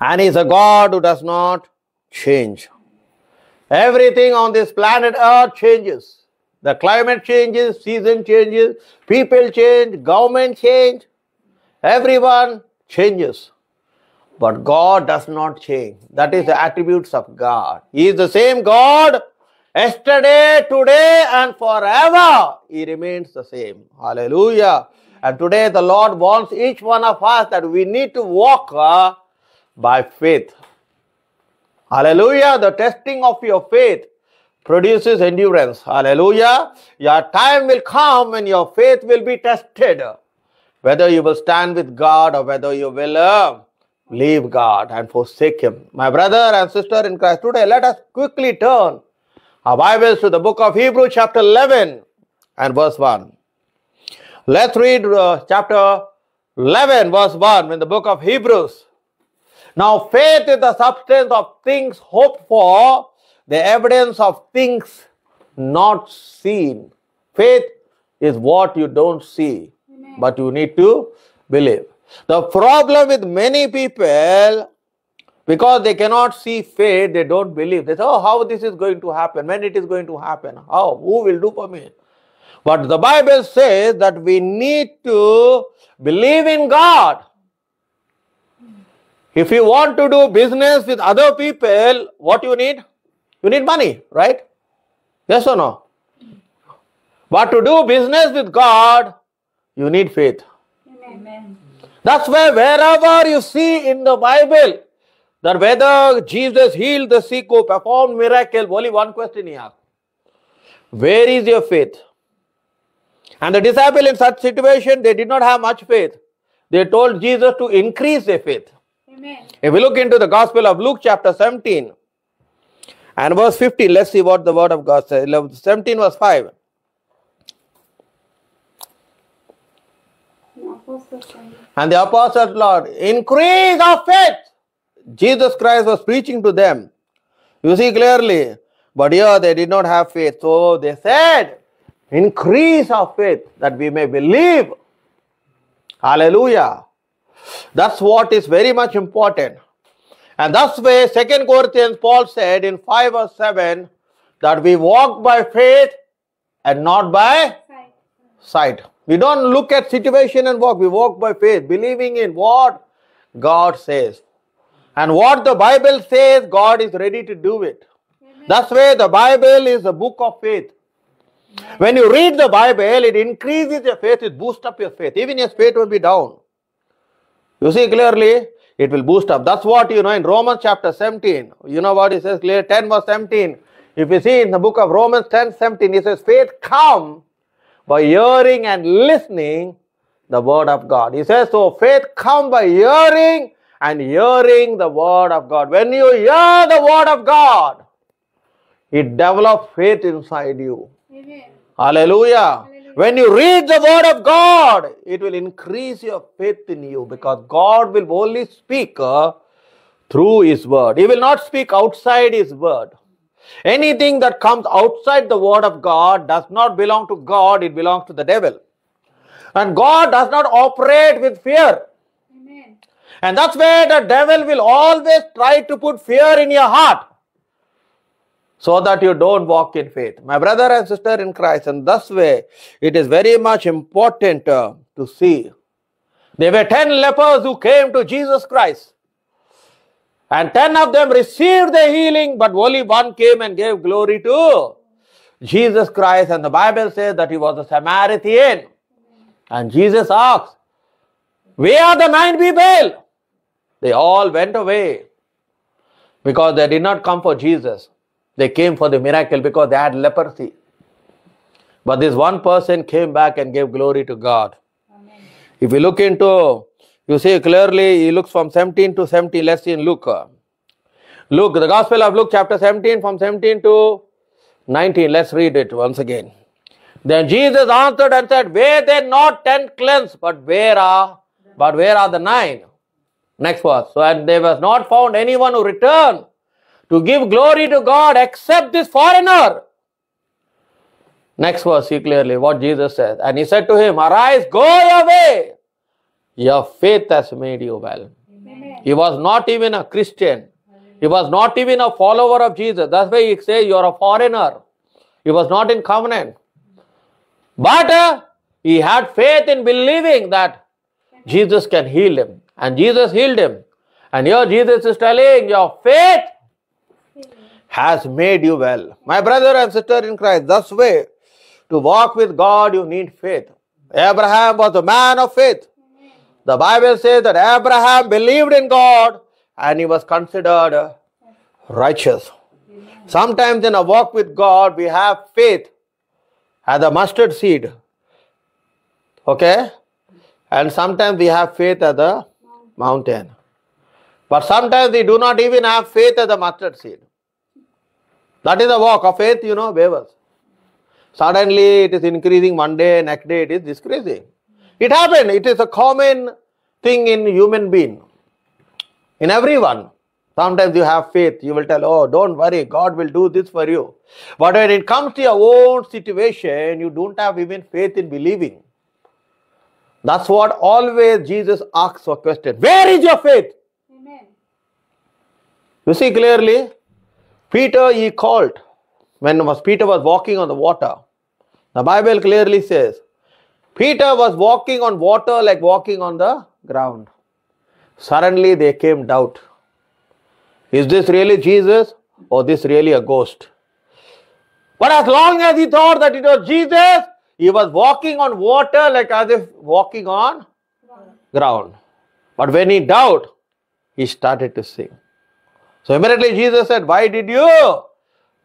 And He's a God who does not change. Everything on this planet Earth changes. The climate changes, season changes, people change, government change, everyone changes. But God does not change. That is the attributes of God. He is the same God yesterday, today, and forever. He remains the same. Hallelujah. And today the Lord wants each one of us that we need to walk uh, by faith. Hallelujah. The testing of your faith produces endurance. Hallelujah. Your time will come when your faith will be tested. Whether you will stand with God or whether you will uh, leave God and forsake Him. My brother and sister in Christ, today let us quickly turn our Bibles to the book of Hebrews, chapter 11 and verse 1. Let's read uh, chapter 11, verse 1 in the book of Hebrews. Now, faith is the substance of things hoped for, the evidence of things not seen. Faith is what you don't see, but you need to believe. The problem with many people, because they cannot see faith, they don't believe. They say, Oh, how this is going to happen, when it is going to happen, how, who will do for me? But the Bible says that we need to believe in God. If you want to do business with other people, what you need? You need money, right? Yes or no? But to do business with God, you need faith. Amen. That's why wherever you see in the Bible that whether Jesus healed the sick or performed miracle, only one question he asked. Where is your faith? And the disciple in such situation, they did not have much faith. They told Jesus to increase their faith. Amen. If we look into the Gospel of Luke, chapter 17, and verse 15, let's see what the Word of God says. 17, verse 5. The apostle said, And the apostles, Lord, increase of faith. Jesus Christ was preaching to them. You see clearly. But here they did not have faith. So they said, increase of faith that we may believe. Hallelujah. That's what is very much important. And that's why Second Corinthians Paul said in 5 or 7 that we walk by faith and not by Sight. sight. We don't look at situation and walk. We walk by faith, believing in what God says. And what the Bible says, God is ready to do it. That's why the Bible is a book of faith. When you read the Bible, it increases your faith, it boosts up your faith. Even your faith will be down. You see clearly, it will boost up. That's what you know in Romans chapter 17. You know what it says clear 10 verse 17. If you see in the book of Romans 10 17, it says, Faith come by hearing and listening the word of God. He says, So faith come by hearing and hearing the word of God. When you hear the word of God, it develops faith inside you. Amen. Hallelujah. When you read the word of God, it will increase your faith in you because God will only speak uh, through His word. He will not speak outside His word. Anything that comes outside the word of God does not belong to God, it belongs to the devil. And God does not operate with fear. Amen. And that's where the devil will always try to put fear in your heart so that you don't walk in faith. My brother and sister in Christ, and thus way it is very much important uh, to see. There were 10 lepers who came to Jesus Christ. And 10 of them received the healing, but only one came and gave glory to Jesus Christ. And the Bible says that he was a Samaritan. And Jesus asked, Where are the nine people? They all went away because they did not come for Jesus. They came for the miracle because they had leprosy. But this one person came back and gave glory to God. Amen. If you look into, you see clearly, he looks from 17 to 17. Let's see in Luke. Luke, the Gospel of Luke, chapter 17, from 17 to 19. Let's read it once again. Then Jesus answered and said, Were there not ten cleansed, but where are, but where are the nine? Next verse. So, and there was not found anyone who returned to give glory to God except this foreigner. Next verse, see clearly what Jesus says. And he said to him, Arise, go your way. Your faith has made you well. Amen. He was not even a Christian. He was not even a follower of Jesus. That's why he says you are a foreigner. He was not in covenant. But uh, he had faith in believing that Jesus can heal him. And Jesus healed him. And here Jesus is telling your faith has made you well. My brother and sister in Christ, thus way to walk with God, you need faith. Abraham was a man of faith. The Bible says that Abraham believed in God and he was considered righteous. Sometimes in a walk with God, we have faith as a mustard seed. Okay? And sometimes we have faith as a mountain. But sometimes we do not even have faith as a mustard seed. That is a walk of faith, you know, wavers. Suddenly it is increasing one day, next day it is decreasing. It happened. It is a common thing in human being. In everyone. Sometimes you have faith. You will tell, oh, don't worry, God will do this for you. But when it comes to your own situation, you don't have even faith in believing. That's what always Jesus asks a question. Where is your faith? Amen. You see clearly, Peter he called when was Peter was walking on the water. The Bible clearly says Peter was walking on water like walking on the ground. Suddenly there came doubt. Is this really Jesus or this really a ghost? But as long as he thought that it was Jesus, he was walking on water like as if walking on ground. But when he doubt, he started to sing. So immediately Jesus said, Why did you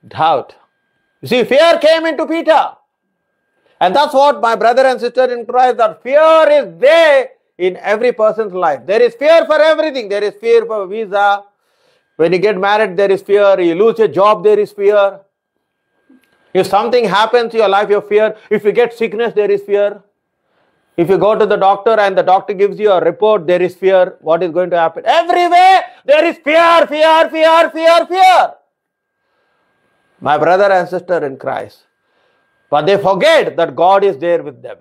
doubt? You see, fear came into Peter. And that's what my brother and sister in Christ, that fear is there in every person's life. There is fear for everything. There is fear for visa. When you get married, there is fear. You lose your job, there is fear. If something happens to your life, you fear. If you get sickness, there is fear. If you go to the doctor and the doctor gives you a report, there is fear. What is going to happen? Everywhere there is fear, fear, fear, fear, fear. My brother and sister in Christ. But they forget that God is there with them.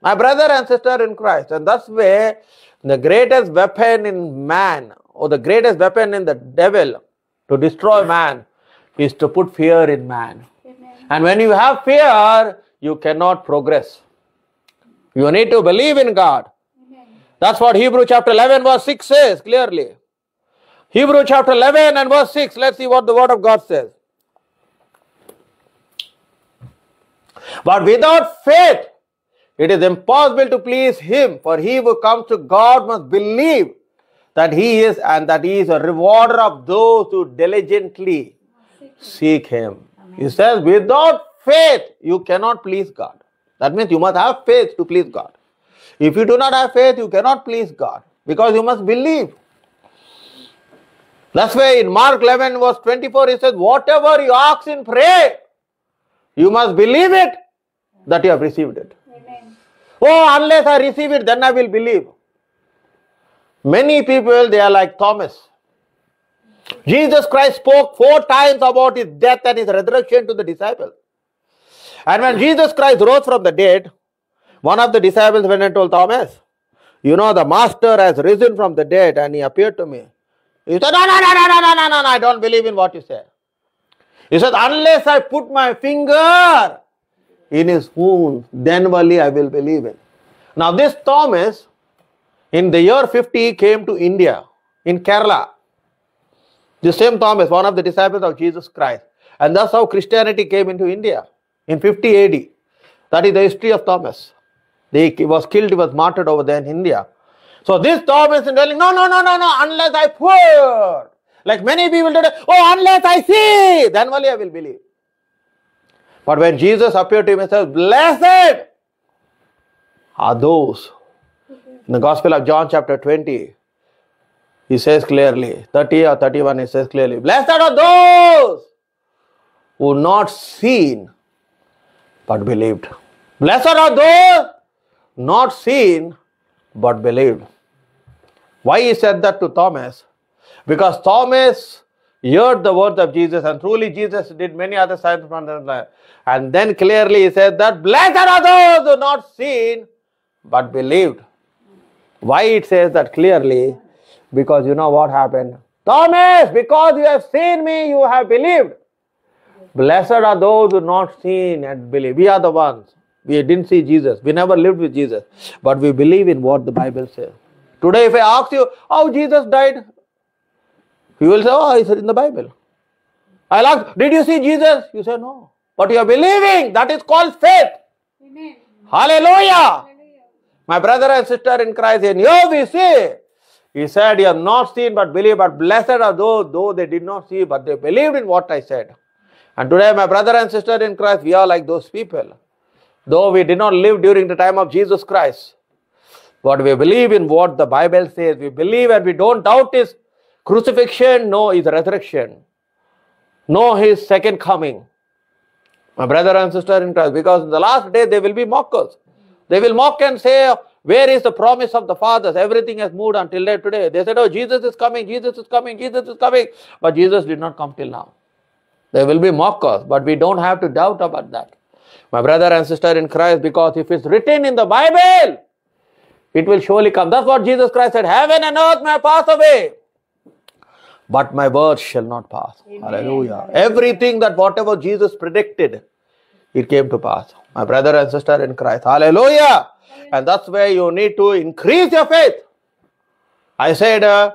My brother and sister in Christ. And thus way, the greatest weapon in man, or the greatest weapon in the devil to destroy man, is to put fear in man. Amen. And when you have fear, you cannot progress. You need to believe in God. That's what Hebrew chapter 11 verse 6 says clearly. Hebrew chapter 11 and verse 6. Let's see what the word of God says. But without faith, it is impossible to please Him, for he who comes to God must believe that He is and that He is a rewarder of those who diligently seek Him. He says, without faith, you cannot please God. That means you must have faith to please God. If you do not have faith, you cannot please God because you must believe. That's why in Mark 11, verse 24, he says, Whatever you ask in prayer, you must believe it that you have received it. Amen. Oh, unless I receive it, then I will believe. Many people, they are like Thomas. Jesus Christ spoke four times about his death and his resurrection to the disciples. And when Jesus Christ rose from the dead, one of the disciples went and told Thomas, You know, the Master has risen from the dead and he appeared to me. He said, No, no, no, no, no, no, no, no, I don't believe in what you say. He said, Unless I put my finger in his wound, then only I will believe it. Now, this Thomas, in the year 50, came to India, in Kerala. The same Thomas, one of the disciples of Jesus Christ. And that's how Christianity came into India in 50 AD. That is the history of Thomas. He was killed, he was martyred over there in India. So this Thomas is telling, no, no, no, no, no, unless I pour. Like many people today, oh, unless I see, then only I will believe. But when Jesus appeared to him and said, Blessed are those. In the Gospel of John, chapter 20, he says clearly, 30 or 31, he says clearly, Blessed are those who not seen but believed. Blessed are those not seen but believed. Why he said that to Thomas? Because Thomas heard the words of Jesus, and truly Jesus did many other signs. And then clearly he said that blessed are those not seen but believed. Why it says that clearly? Because you know what happened? Thomas, because you have seen me, you have believed. Blessed are those who not seen and believe. We are the ones. We didn't see Jesus. We never lived with Jesus. But we believe in what the Bible says. Today, if I ask you how Jesus died, you will say, Oh, it's in the Bible. I'll ask, Did you see Jesus? You say, No. But you are believing. That is called faith. Amen. Hallelujah. Hallelujah. My brother and sister in Christ, in here we see. He said, You have not seen but believe, but blessed are those, though they did not see, but they believed in what I said. And today, my brother and sister in Christ, we are like those people. Though we did not live during the time of Jesus Christ, but we believe in what the Bible says. We believe and we don't doubt his crucifixion, no, his resurrection, no, his second coming. My brother and sister in Christ, because in the last day they will be mockers. They will mock and say, Where is the promise of the fathers? Everything has moved until day today. They said, Oh, Jesus is coming, Jesus is coming, Jesus is coming. But Jesus did not come till now. There will be mockers, but we don't have to doubt about that. My brother and sister in Christ, because if it's written in the Bible, it will surely come. That's what Jesus Christ said Heaven and earth may pass away, but my words shall not pass. Hallelujah. Everything that whatever Jesus predicted, it came to pass. My brother and sister in Christ. Hallelujah. And that's where you need to increase your faith. I said, uh,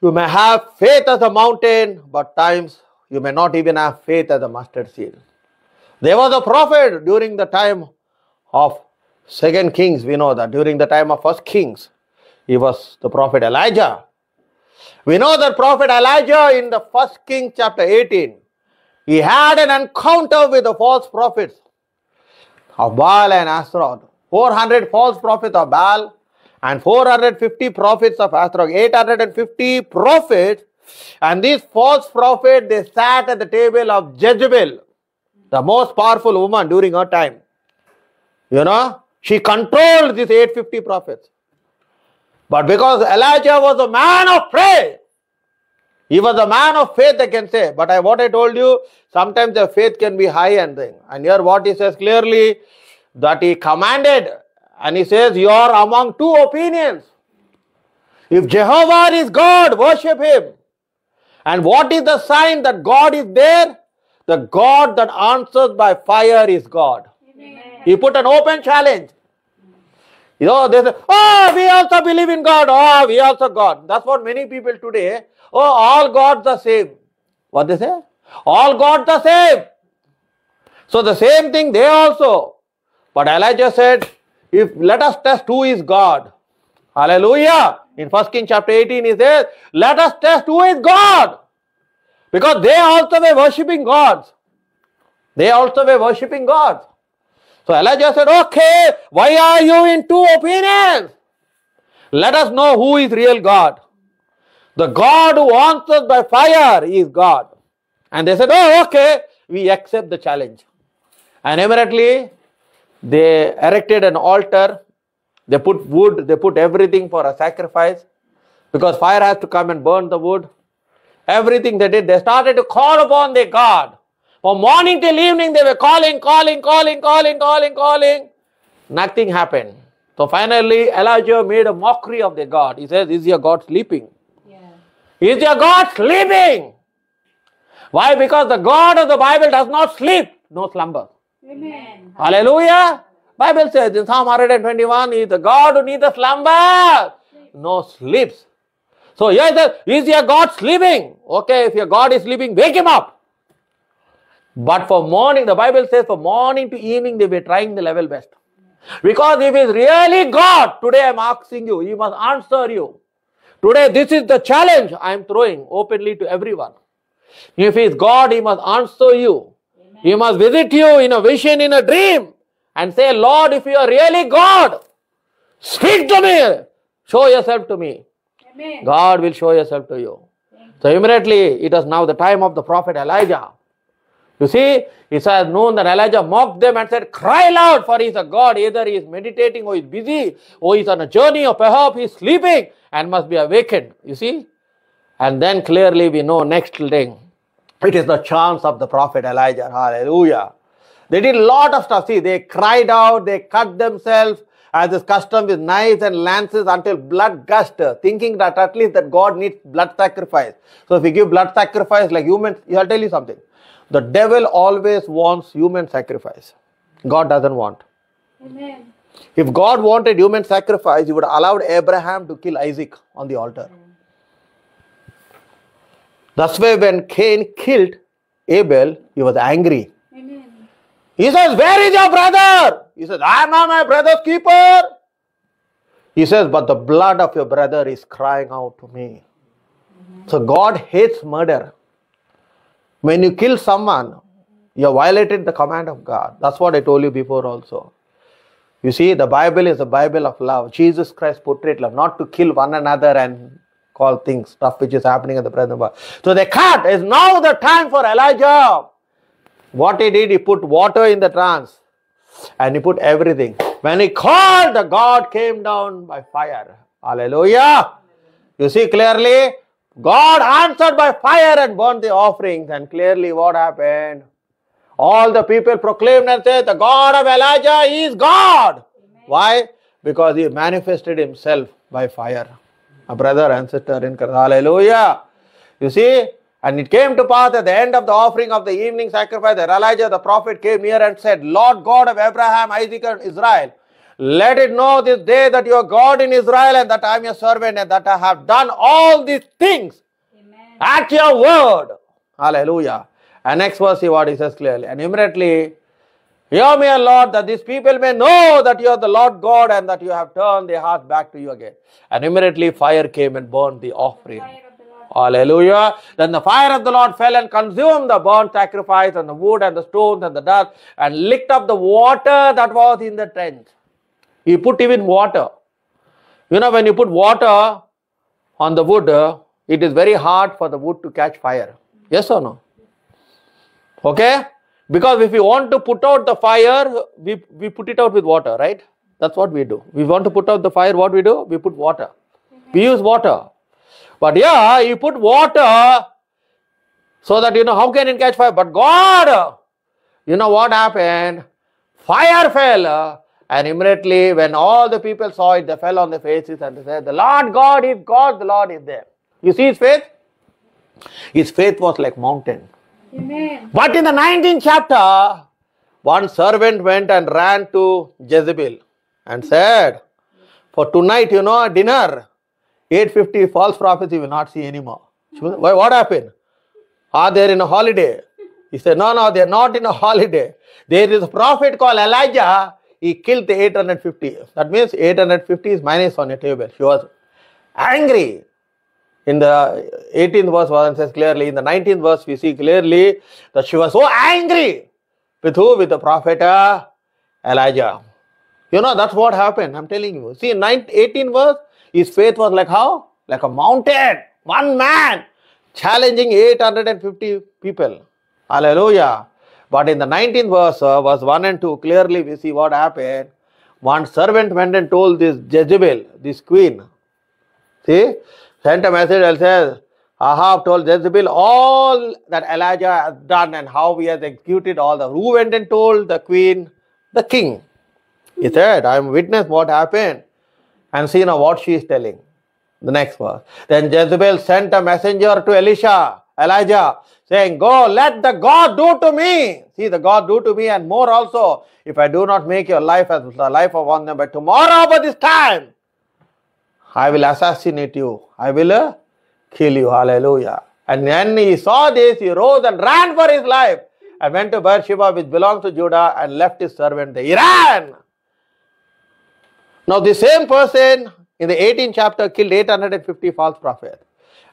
you may have faith as a mountain, but times you may not even have faith as a mustard seed. There was a prophet during the time of Second Kings. We know that during the time of First Kings, he was the prophet Elijah. We know that prophet Elijah in the First King chapter 18, he had an encounter with the false prophets of Baal and Ashtaroth. 400 false prophets of Baal and 450 prophets of Ashtaroth. 850 prophets. And these false prophets, they sat at the table of Jezebel, the most powerful woman during her time. You know, she controlled these 850 prophets. But because Elijah was a man of prayer, he was a man of faith, I can say. But I, what I told you, sometimes the faith can be high and thing. And here what he says clearly, that he commanded, and he says, You are among two opinions. If Jehovah is God, worship him. And what is the sign that God is there? The God that answers by fire is God. Amen. He put an open challenge. You know, they say, oh, we also believe in God. Oh, we also God. That's what many people today, oh, all gods are same. What they say? All gods are same. So the same thing they also. But Elijah said, if let us test who is God. Hallelujah. In 1 King chapter 18, he says, let us test who is God. Because they also were worshipping gods. They also were worshipping gods. So Elijah said, Okay, why are you in two opinions? Let us know who is real God. The God who answers by fire is God. And they said, Oh, okay, we accept the challenge. And immediately they erected an altar. They put wood, they put everything for a sacrifice because fire has to come and burn the wood. Everything they did, they started to call upon their God. From morning till evening, they were calling, calling, calling, calling, calling, calling. Nothing happened. So finally, Elijah made a mockery of their God. He says, Is your God sleeping? Yeah. Is your God sleeping? Why? Because the God of the Bible does not sleep, no slumber. Amen. Hallelujah. Bible says in Psalm 121, He is the God who neither slumber nor sleeps. So here it says, Is your God sleeping? Okay, if your God is sleeping, wake him up. But for morning, the Bible says for morning to evening, they were trying the level best. Because if he's really God, today I'm asking you, He must answer you. Today, this is the challenge I am throwing openly to everyone. If he's God, He must answer you. He must visit you in a vision, in a dream, and say, Lord, if you are really God, speak to me, show yourself to me. Amen. God will show yourself to you. So immediately it was now the time of the prophet Elijah. You see, it has known that Elijah mocked them and said, Cry loud, for he is a God. Either he is meditating or he is busy, or he is on a journey, or perhaps he is sleeping and must be awakened. You see? And then clearly we know next thing. It is the chance of the prophet Elijah. Hallelujah. They did a lot of stuff. See, they cried out, they cut themselves, as is custom with knives and lances until blood gushed, thinking that at least that God needs blood sacrifice. So if we give blood sacrifice like humans, I'll tell you something. The devil always wants human sacrifice. God doesn't want. Amen. If God wanted human sacrifice, He would have allowed Abraham to kill Isaac on the altar. That's why when Cain killed Abel, he was angry. He says, Where is your brother? He says, I am not my brother's keeper. He says, But the blood of your brother is crying out to me. So God hates murder. When you kill someone, you have violated the command of God. That's what I told you before also. You see, the Bible is a Bible of love. Jesus Christ portrayed love, not to kill one another and call things, stuff which is happening in the present world. So they cut. It's now the time for Elijah. What he did, he put water in the trance and he put everything. When he called, the God came down by fire. Hallelujah. You see clearly, God answered by fire and burned the offerings. And clearly, what happened? All the people proclaimed and said, The God of Elijah is God. Why? Because he manifested himself by fire. A brother and sister in Christ. Hallelujah. You see, and it came to pass at the end of the offering of the evening sacrifice that Elijah the prophet came near and said, Lord God of Abraham, Isaac, and Israel, let it know this day that you are God in Israel and that I am your servant and that I have done all these things Amen. at your word. Hallelujah. And next verse, see what he says clearly. And immediately, hear me, O Lord, that these people may know that you are the Lord God and that you have turned their hearts back to you again. And immediately, fire came and burned the offering. Hallelujah. Then the fire of the Lord fell and consumed the burnt sacrifice and the wood and the stones and the dust and licked up the water that was in the tent. He put even water. You know, when you put water on the wood, it is very hard for the wood to catch fire. Yes or no? Okay? Because if we want to put out the fire, we, we put it out with water, right? That's what we do. We want to put out the fire, what we do? We put water. We use water. But yeah, you put water so that you know how can it catch fire. But God, you know what happened? Fire fell, and immediately when all the people saw it, they fell on their faces and they said, The Lord God is God, the Lord is there. You see his faith? His faith was like mountain. Amen. But in the 19th chapter, one servant went and ran to Jezebel and said, For tonight, you know, dinner, 850 false prophets you will not see anymore. Was, Why, what happened? Are they in a holiday? He said, No, no, they're not in a holiday. There is a prophet called Elijah. He killed the 850. That means 850 is minus on your table. She was angry. In the 18th verse, one says clearly, in the 19th verse, we see clearly that she was so angry. With who? With the prophet uh, Elijah. You know, that's what happened. I'm telling you. See, in 19, 18th verse, his faith was like how? Like a mountain. One man challenging 850 people. Hallelujah. But in the 19th verse, uh, verse 1 and 2, clearly we see what happened. One servant went and told this Jezebel, this queen, See, sent a message and says, Ahab told Jezebel all that Elijah has done and how he has executed all the. Who went and told the queen? The king. He said, I am witness what happened. And see now what she is telling. The next verse. Then Jezebel sent a messenger to Elisha, Elijah, saying, Go, let the God do to me. See, the God do to me and more also, if I do not make your life as the life of one, by tomorrow by this time, I will assassinate you. I will uh, kill you. Hallelujah. And when he saw this, he rose and ran for his life and went to Beersheba, which belongs to Judah, and left his servant there. He ran. Now, the same person in the 18th chapter killed 850 false prophets.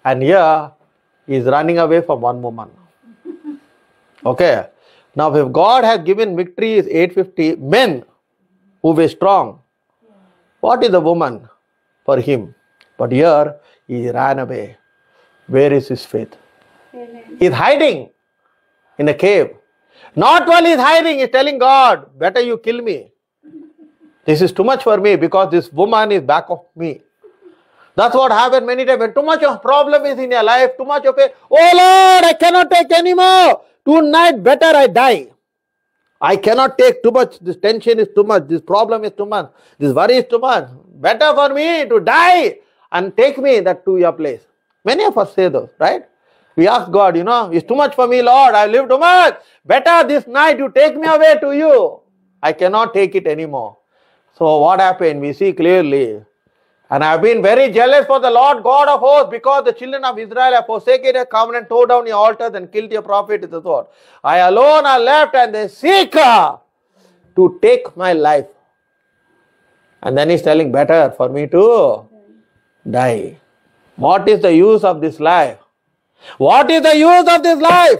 And here he is running away from one woman. Okay. Now, if God has given victory is 850 men who were strong, what is the woman for him? But here he ran away. Where is his faith? Amen. He's hiding in a cave. Not while he's hiding, he's telling God, better you kill me. This is too much for me because this woman is back of me. That's what happened many times. When too much of problem is in your life, too much of a, Oh Lord, I cannot take anymore. Tonight, better I die. I cannot take too much. This tension is too much. This problem is too much. This worry is too much. Better for me to die and take me that to your place. Many of us say those, right? We ask God, you know, it's too much for me, Lord. I live too much. Better this night you take me away to you. I cannot take it anymore. So what happened? We see clearly. And I have been very jealous for the Lord God of hosts because the children of Israel have forsaken your covenant, tore down your altars, and killed your prophet with the sword. I alone are left, and they seek to take my life. And then he's telling, better for me to die. What is the use of this life? What is the use of this life?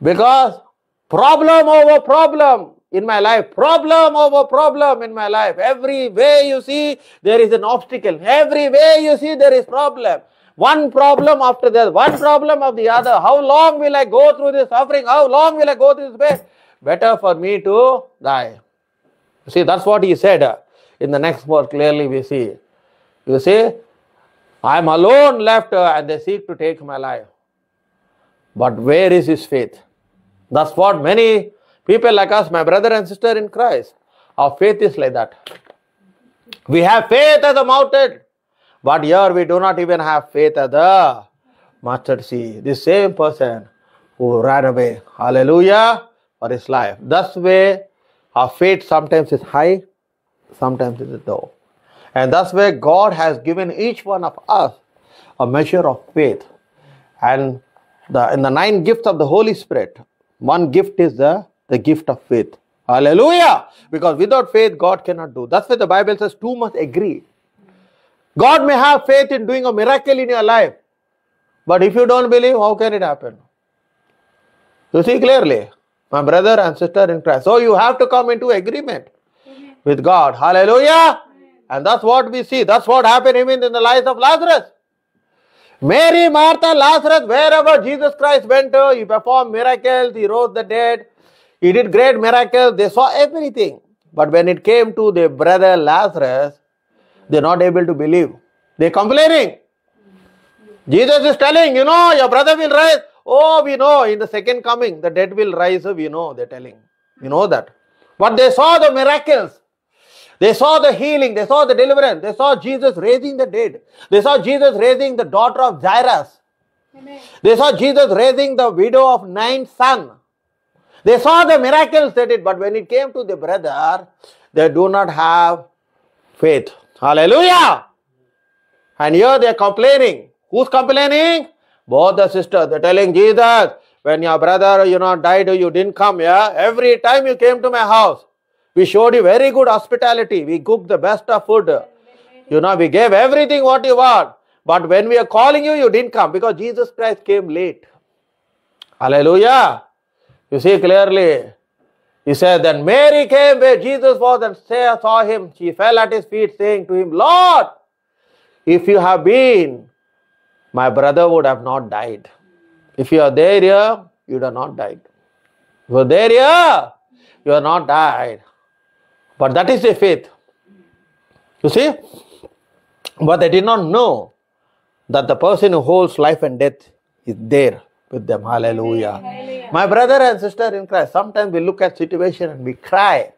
Because problem over problem in my life, problem over problem in my life. Every way you see, there is an obstacle. Every way you see, there is problem. One problem after the other, one problem of the other. How long will I go through this suffering? How long will I go through this pain? Better for me to die. You See, that's what he said. In the next verse, clearly we see. You see, I am alone left uh, and they seek to take my life. But where is his faith? That's what many people like us, my brother and sister in Christ, our faith is like that. We have faith as a mountain, but here we do not even have faith as a mustard seed. The same person who ran away, hallelujah, for his life. Thus way, our faith sometimes is high, sometimes it is low. And that's where God has given each one of us a measure of faith. And the, in the nine gifts of the Holy Spirit, one gift is the, the gift of faith. Hallelujah! Because without faith, God cannot do. That's why the Bible says two must agree. God may have faith in doing a miracle in your life, but if you don't believe, how can it happen? You see clearly, my brother and sister in Christ. So you have to come into agreement with God. Hallelujah! And that's what we see. That's what happened even in the lives of Lazarus. Mary, Martha, Lazarus, wherever Jesus Christ went to, he performed miracles, he rose the dead, he did great miracles, they saw everything. But when it came to their brother Lazarus, they're not able to believe. They're complaining. Jesus is telling, you know, your brother will rise. Oh, we know in the second coming, the dead will rise. We know, they're telling. We know that. But they saw the miracles. They saw the healing, they saw the deliverance, they saw Jesus raising the dead, they saw Jesus raising the daughter of Jairus, Amen. they saw Jesus raising the widow of Nain's son. They saw the miracles they did, but when it came to the brother, they do not have faith. Hallelujah! And here they are complaining. Who's complaining? Both the sisters. They're telling Jesus, when your brother, you know, died, you didn't come, yeah? Every time you came to my house, we showed you very good hospitality. We cooked the best of food. You know, we gave everything what you want. But when we are calling you, you didn't come because Jesus Christ came late. Hallelujah. You see clearly. He said, Then Mary came where Jesus was and saw him. She fell at his feet, saying to him, Lord, if you have been, my brother would have not died. If you are there here, you would have not died. If you are there here, you are not died. But that is the faith. You see? But they did not know that the person who holds life and death is there with them. Hallelujah. My brother and sister in Christ, sometimes we look at situation and we cry.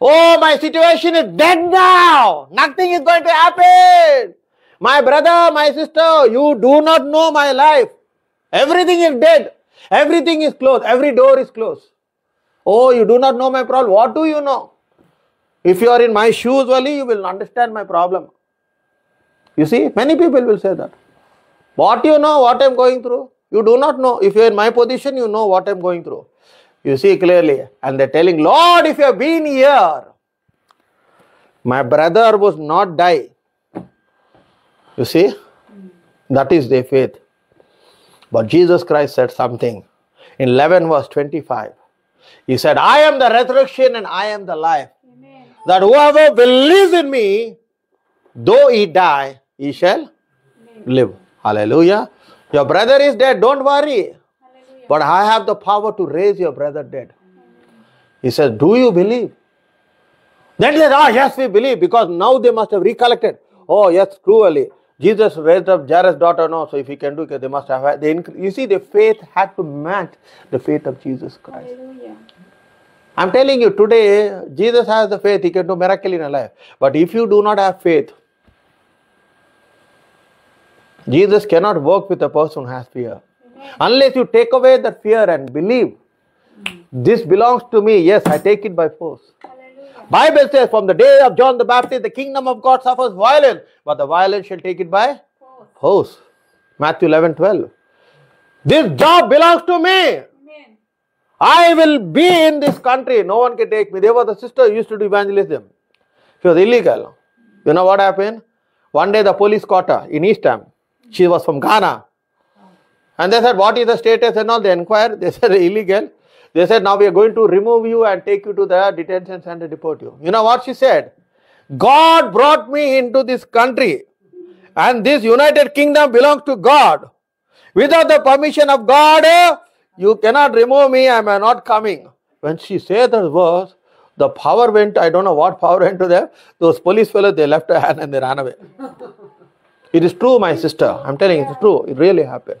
Oh, my situation is dead now. Nothing is going to happen. My brother, my sister, you do not know my life. Everything is dead. Everything is closed. Every door is closed. Oh, you do not know my problem. What do you know? If you are in my shoes only, you will understand my problem. You see, many people will say that. What you know, what I'm going through? You do not know. If you're in my position, you know what I'm going through. You see clearly. And they're telling, Lord, if you have been here, my brother was not die. You see? That is their faith. But Jesus Christ said something in 11 verse 25. He said, I am the resurrection and I am the life. Amen. That whoever believes in me, though he die, he shall live. Hallelujah. Your brother is dead, don't worry. Hallelujah. But I have the power to raise your brother dead. He says, Do you believe? Then they said, Ah, yes, we believe, because now they must have recollected. Oh, yes, truly. Jesus raised up Jairus' daughter, no, so if he can do it, they must have. They, inc- you see, the faith had to match the faith of Jesus Christ. Hallelujah. I'm telling you today, Jesus has the faith, he can do miracle in your life. But if you do not have faith, Jesus cannot work with a person who has fear. Unless you take away that fear and believe, this belongs to me. Yes, I take it by force. Bible says, from the day of John the Baptist, the kingdom of God suffers violence, but the violence shall take it by Force. Matthew 11, 12. This job belongs to me. I will be in this country. No one can take me. There was a sister who used to do evangelism. She was illegal. You know what happened? One day the police caught her in East Ham. She was from Ghana. And they said, What is the status and all? They inquired. They said, Illegal. They said, Now we are going to remove you and take you to the detention center, deport you. You know what she said? God brought me into this country, and this United Kingdom belongs to God. Without the permission of God, you cannot remove me, I am not coming. When she said those words, the power went, I don't know what power went to them. Those police fellows, they left her hand and they ran away. It is true, my sister. I'm telling you, it's true. It really happened.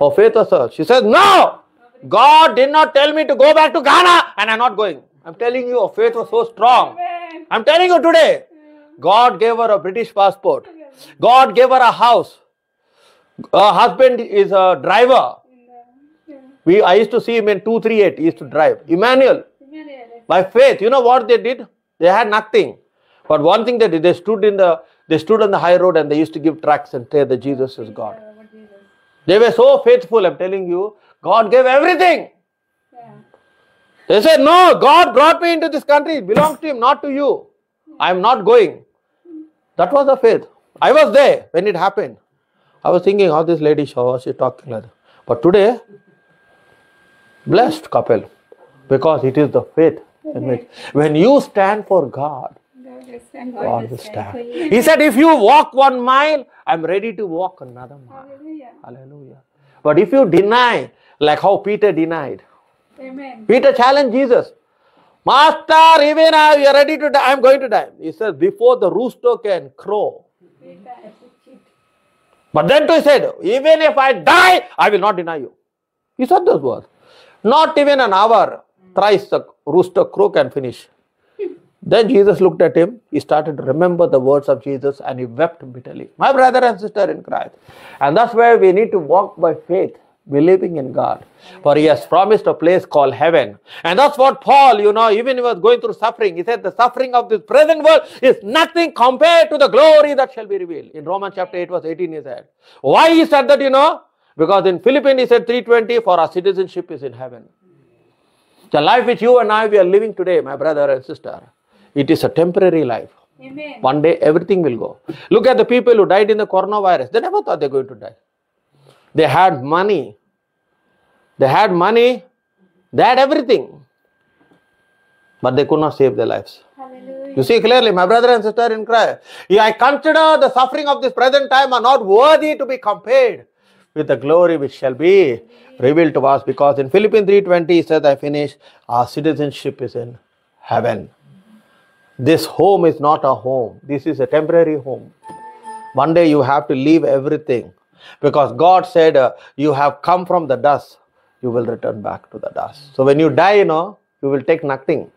Her faith was her. She says, No! God did not tell me to go back to Ghana and I'm not going. I'm telling you, her faith was so strong. I'm telling you today, God gave her a British passport. God gave her a house. Her husband is a driver. We, I used to see him in 238. He used to drive. Emmanuel, by faith, you know what they did? They had nothing. But one thing they did, they stood in the they stood on the high road and they used to give tracts and say that Jesus is God. They were so faithful, I'm telling you. God gave everything. Yeah. They said, No, God brought me into this country. It belongs to Him, not to you. I am not going. That was the faith. I was there when it happened. I was thinking, how this lady, how was she talking like that? But today, blessed couple, because it is the faith in which, when you stand for God, Stand. God will. He said, If you walk one mile, I'm ready to walk another mile. Hallelujah. Hallelujah. But if you deny, like how Peter denied, Amen. Peter challenged Jesus. Master, even I we are ready to die. I'm going to die. He says, before the rooster can crow. But then he said, even if I die, I will not deny you. He said those words. Not even an hour, thrice the rooster crow can finish. Then Jesus looked at him. He started to remember the words of Jesus and he wept bitterly. My brother and sister in Christ. And that's where we need to walk by faith, believing in God. For he has promised a place called heaven. And that's what Paul, you know, even he was going through suffering. He said, The suffering of this present world is nothing compared to the glory that shall be revealed. In Romans chapter 8, verse 18, he said. Why he said that, you know? Because in Philippians he said 320, for our citizenship is in heaven. The life which you and I we are living today, my brother and sister, it is a temporary life. Amen. One day everything will go. Look at the people who died in the coronavirus. They never thought they're going to die. They had money. They had money. They had everything. But they could not save their lives. Hallelujah. You see clearly, my brother and sister in Christ. I consider the suffering of this present time are not worthy to be compared with the glory which shall be revealed to us. Because in Philippians 3.20 he says, I finish, our citizenship is in heaven. This home is not a home. This is a temporary home. One day you have to leave everything. Because God said, uh, you have come from the dust, you will return back to the dust. So when you die, you know, you will take nothing.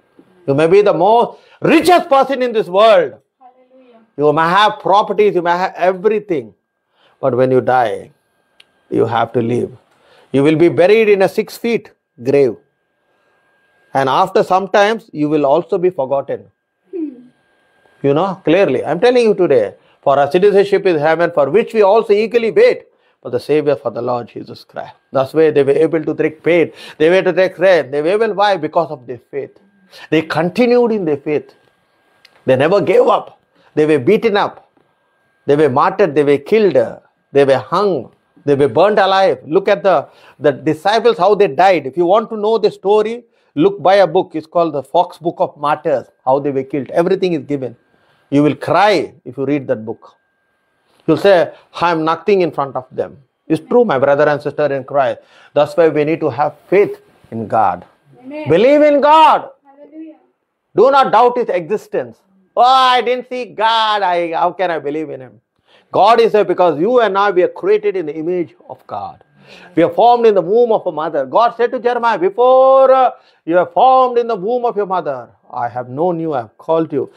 You may be the most richest person in this world. Hallelujah. You may have properties, you may have everything. But when you die, you have to leave. You will be buried in a six feet grave. And after some times, you will also be forgotten. You know, clearly. I'm telling you today, for our citizenship is heaven, for which we also equally wait for the Savior, for the Lord Jesus Christ. That's why they were able to take pain. They were able to take rest. They were able, why? Because of their faith. They continued in their faith. They never gave up. They were beaten up. They were martyred. They were killed. They were hung. They were burned alive. Look at the, the disciples, how they died. If you want to know the story, look by a book. It's called the Foxe Book of Martyrs, how they were killed. Everything is given. You will cry if you read that book. You'll say, I'm nothing in front of them. It's true, my brother and sister in Christ. That's why we need to have faith in God. Amen. Believe in God. Hallelujah. Do not doubt his existence. Oh, I didn't see God. I, how can I believe in him? God is there because you and I we are created in the image of God. We are formed in the womb of a mother. God said to Jeremiah, Before uh, you are formed in the womb of your mother, I have known you, I have called you.